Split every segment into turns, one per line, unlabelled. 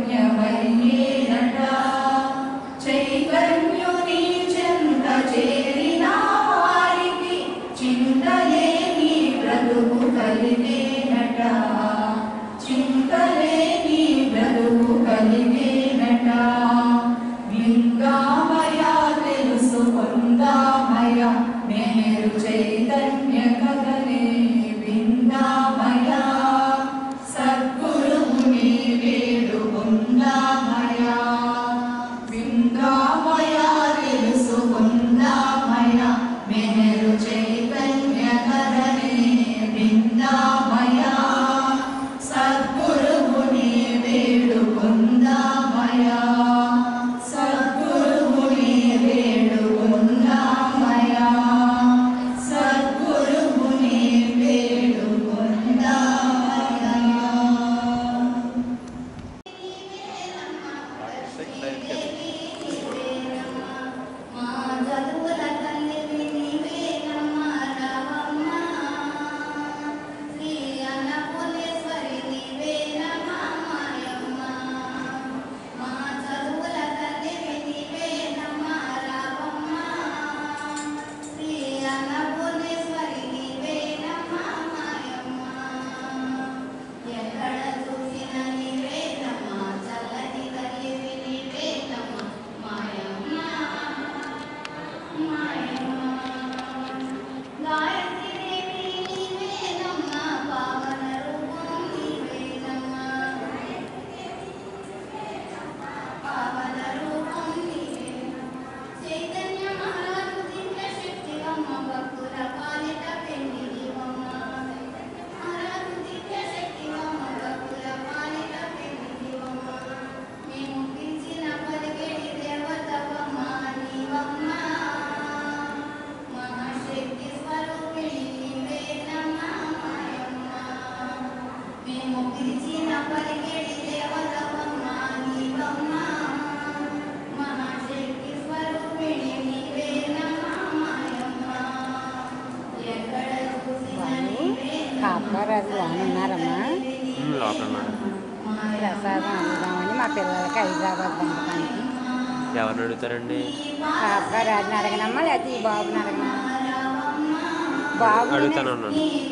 yeah,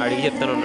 అడిగి చెప్తాను.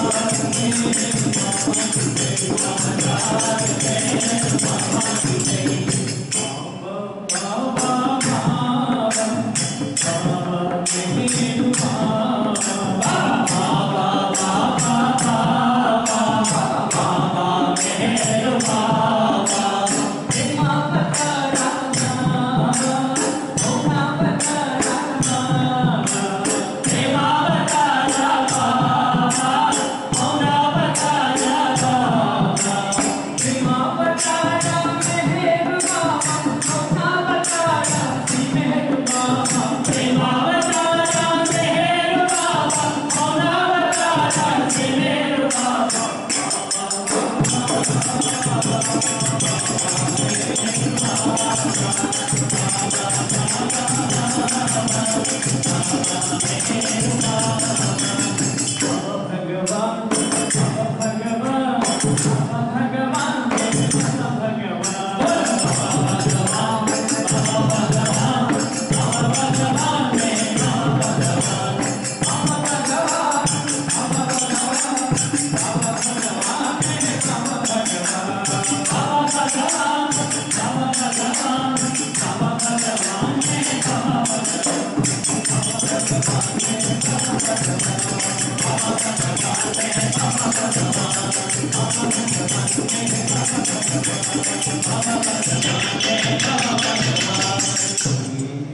I'm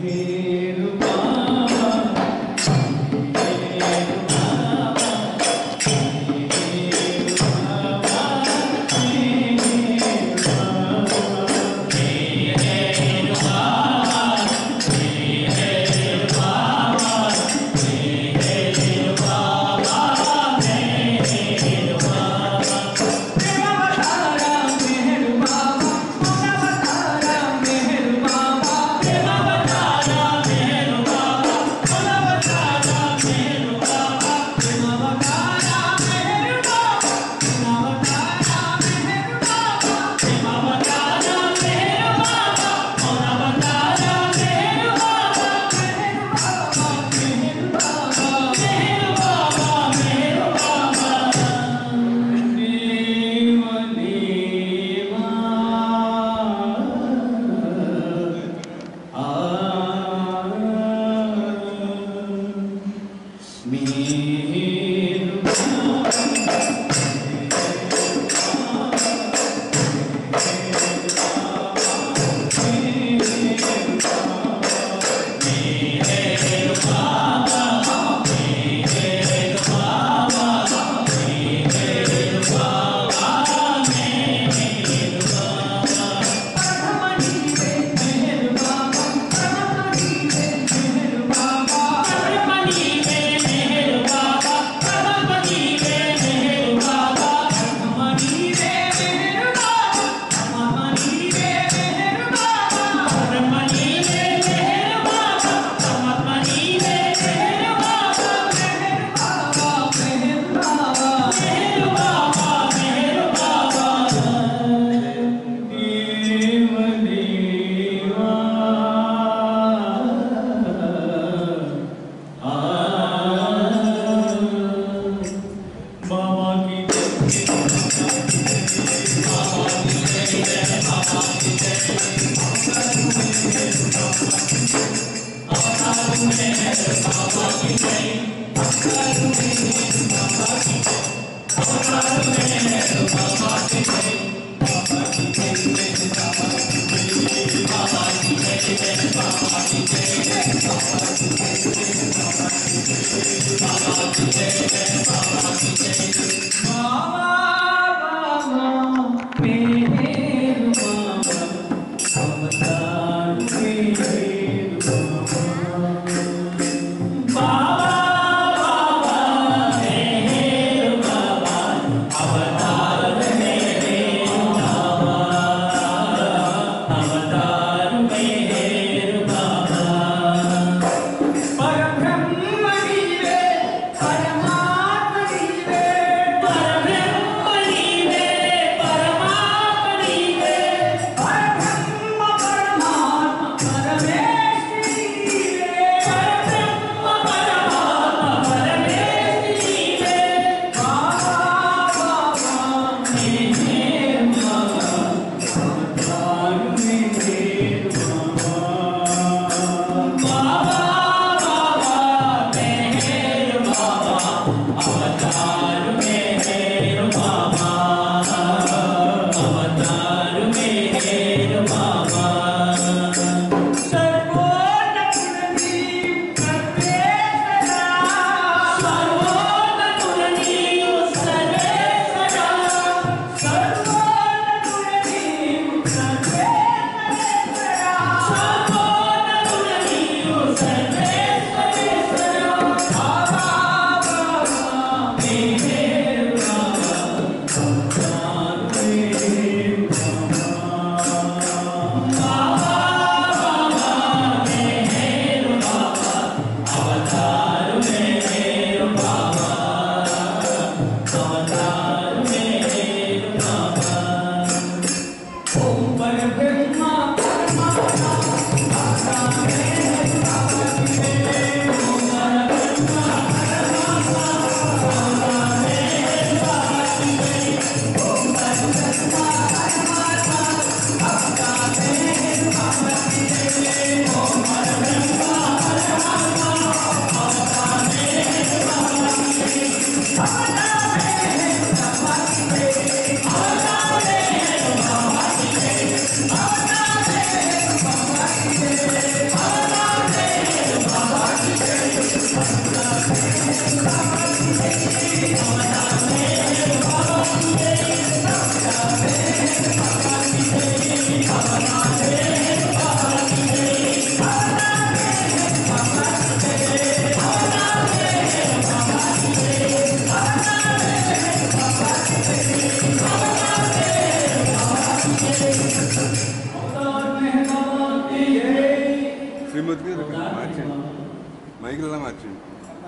me.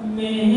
में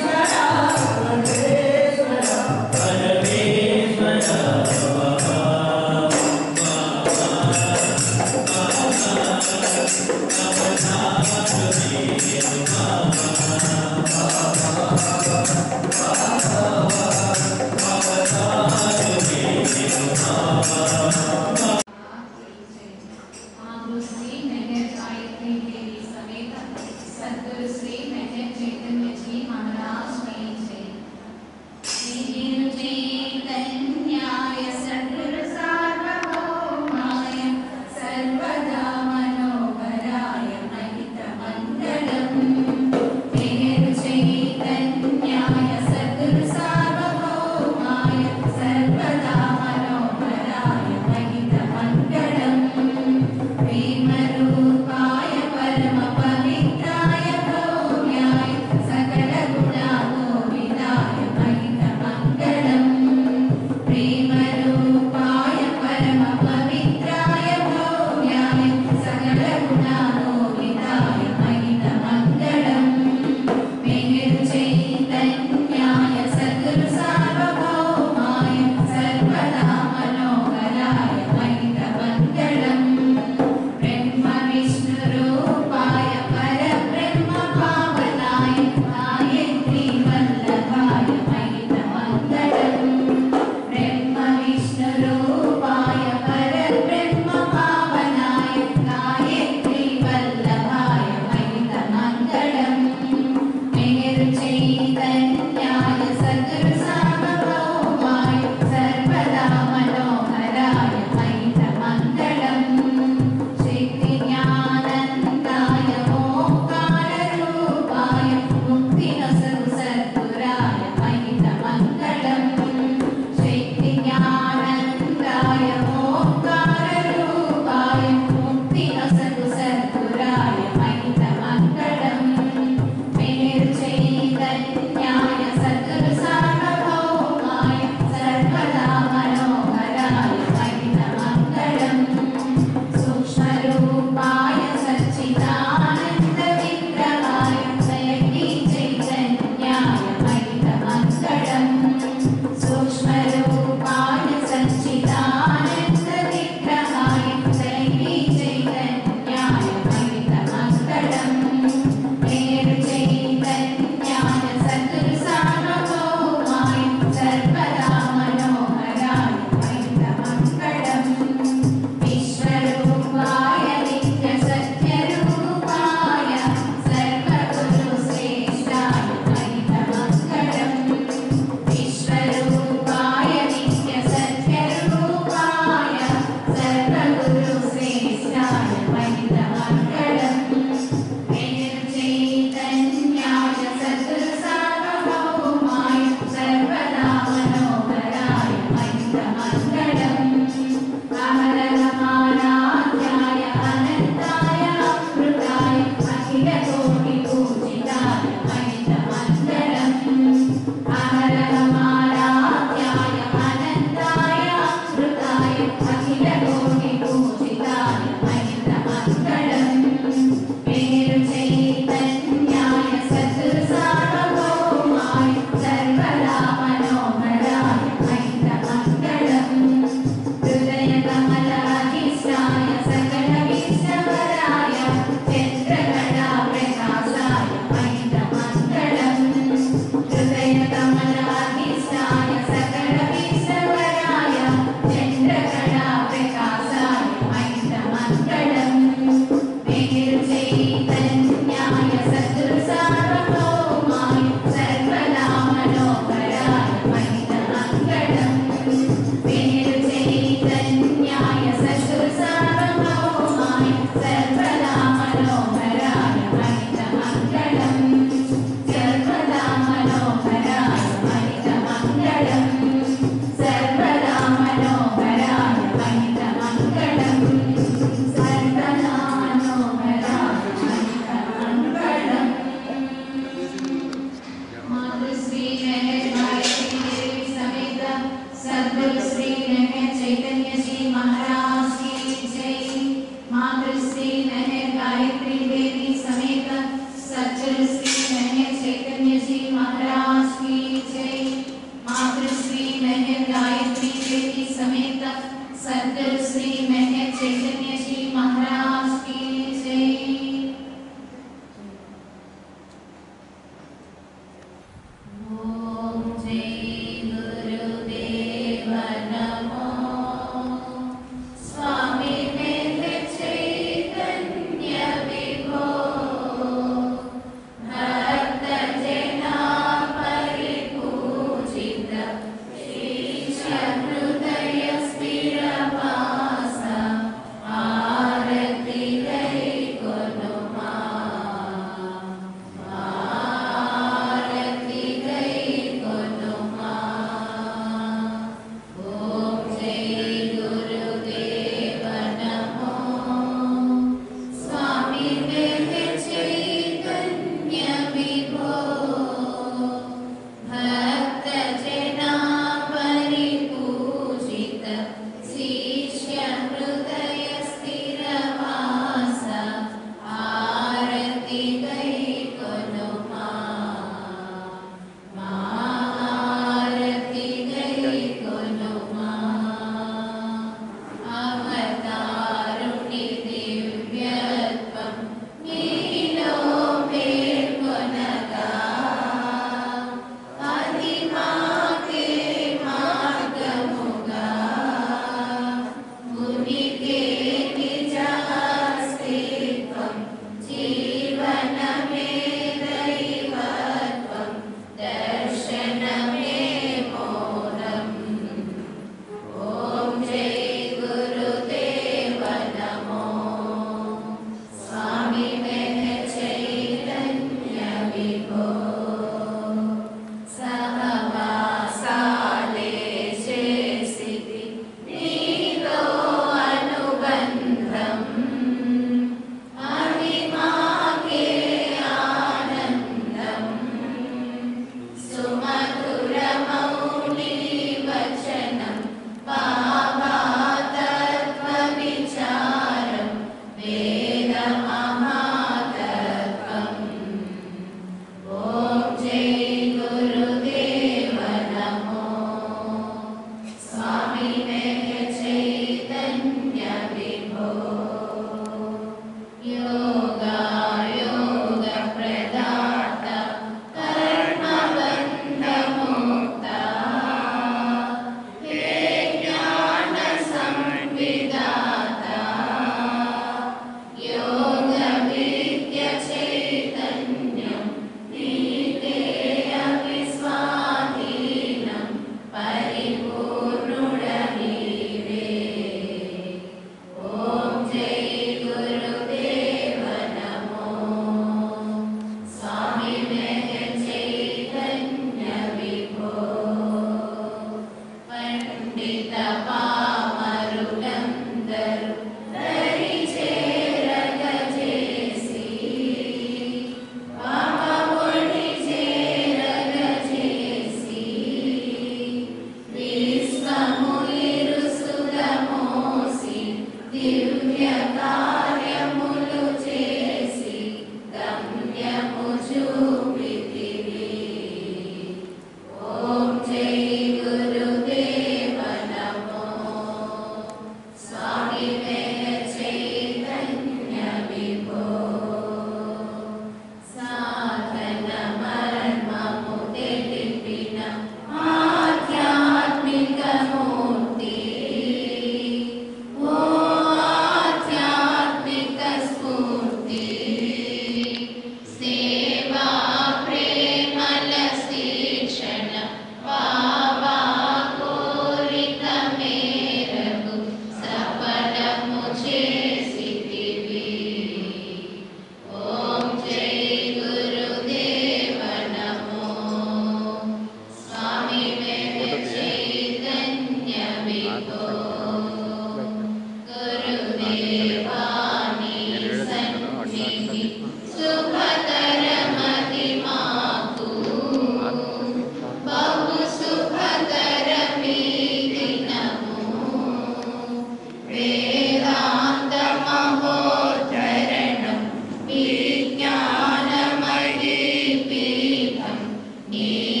Yeah.